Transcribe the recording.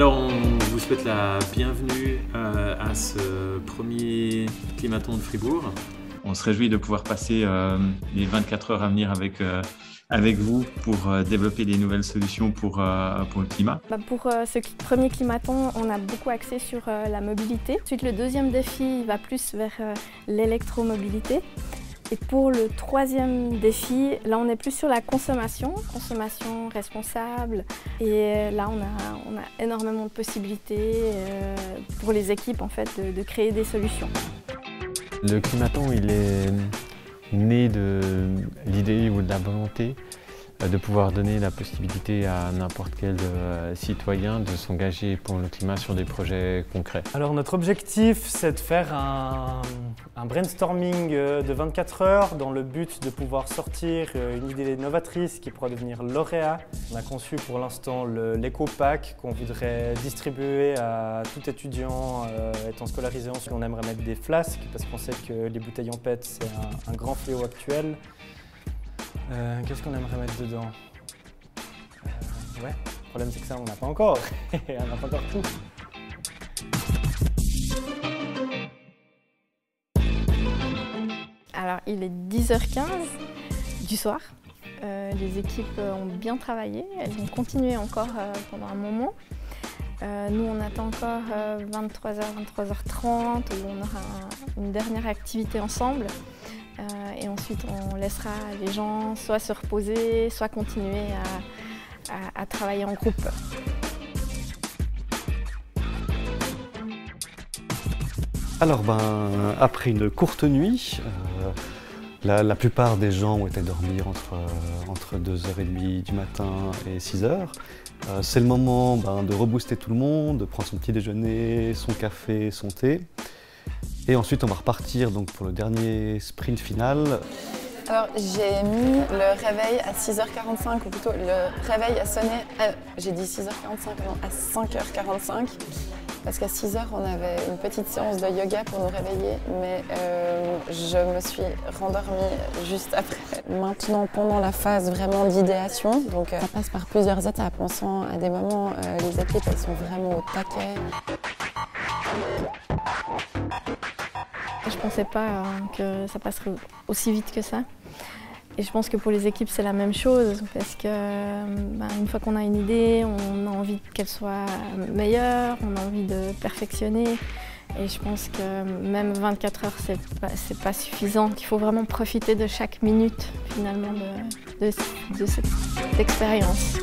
Alors on vous souhaite la bienvenue euh, à ce premier climaton de Fribourg. On se réjouit de pouvoir passer euh, les 24 heures à venir avec, euh, avec vous pour développer des nouvelles solutions pour, pour le climat. Bah, pour ce premier climaton, on a beaucoup axé sur la mobilité. Ensuite, le deuxième défi va plus vers l'électromobilité. Et pour le troisième défi, là on est plus sur la consommation, consommation responsable. Et là on a, on a énormément de possibilités euh, pour les équipes en fait de, créer des solutions. Le climaton il est né de l'idée ou de la volonté euh, de pouvoir donner la possibilité à n'importe quel euh, citoyen de s'engager pour le climat sur des projets concrets. Alors notre objectif c'est de faire un, brainstorming euh, de 24 heures dans le but de pouvoir sortir une idée novatrice qui pourra devenir lauréat. On a conçu pour l'instant l'éco-pack qu'on voudrait distribuer à tout étudiant étant scolarisé. Ensuite on aimerait mettre des flasques parce qu'on sait que les bouteilles en PET c'est un grand fléau actuel. Qu'est-ce qu'on aimerait mettre dedans? Euh, Ouais, le problème c'est que ça on n'a pas encore. on n'a pas encore tout. Alors il est 10h15 du soir. Euh, les équipes ont bien travaillé, elles ont continué encore euh, pendant un moment. nous, on attend encore 23h, 23h30 où on aura une dernière activité ensemble. Euh, et ensuite, on laissera les gens soit se reposer, soit continuer à, travailler en groupe. Alors, ben, après une courte nuit, euh, la, plupart des gens ont été dormir entre, euh, entre 2h30 du matin et 6h. C'est le moment ben, de rebooster tout le monde, de prendre son petit déjeuner, son café, son thé. Et ensuite, on va repartir donc, pour le dernier sprint final. Alors, j'ai mis le réveil à 6h45, ou plutôt le réveil a sonné, j'ai dit 6h45, non, à 5h45. Parce qu'à 6h, on avait une petite séance de yoga pour nous réveiller, mais euh, je me suis rendormie juste après. Maintenant, pendant la phase vraiment d'idéation, donc euh, ça passe par plusieurs étapes. On sent à des moments, euh, les équipes, elles sont vraiment au taquet. Je ne pensais pas hein, que ça passerait aussi vite que ça. Et je pense que pour les équipes, c'est la même chose, parce que ben, une fois qu'on a une idée, on a envie qu'elle soit meilleure, on a envie de perfectionner. Et je pense que même 24 heures, c'est pas, pas suffisant, qu'il faut vraiment profiter de chaque minute finalement de cette expérience.